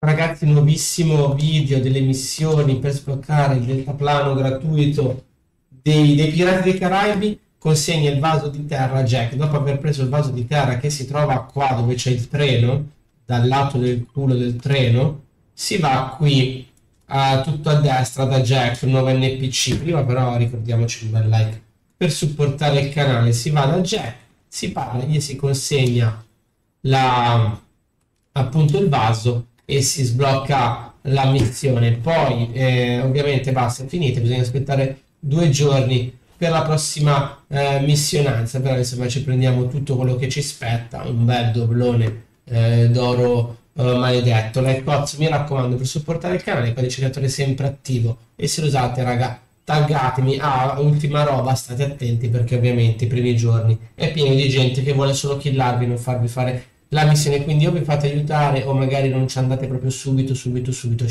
Ragazzi, nuovissimo video delle missioni per sbloccare il deltaplano gratuito dei, dei Pirati dei Caraibi. Consegna il vaso di terra a Jack. Dopo aver preso il vaso di terra che si trova qua dove c'è il treno, dal lato del culo del treno, si va qui uh, tutto a destra da Jack, un nuovo NPC. Prima però ricordiamoci un bel like per supportare il canale. Si va da Jack, si parla, gli si consegna la, appunto il vaso e si sblocca la missione. Poi eh, ovviamente basta, finite, bisogna aspettare due giorni per la prossima eh, missionanza, però insomma ci prendiamo tutto quello che ci spetta, un bel doblone eh, d'oro eh, maledetto. Like Oz, mi raccomando, per supportare il canale, il codice creatore sempre attivo e se lo usate raga taggatemi ah, ultima roba state attenti perché ovviamente i primi giorni è pieno di gente che vuole solo killarvi non farvi fare la missione, quindi o vi fate aiutare o magari non ci andate proprio subito, subito, subito.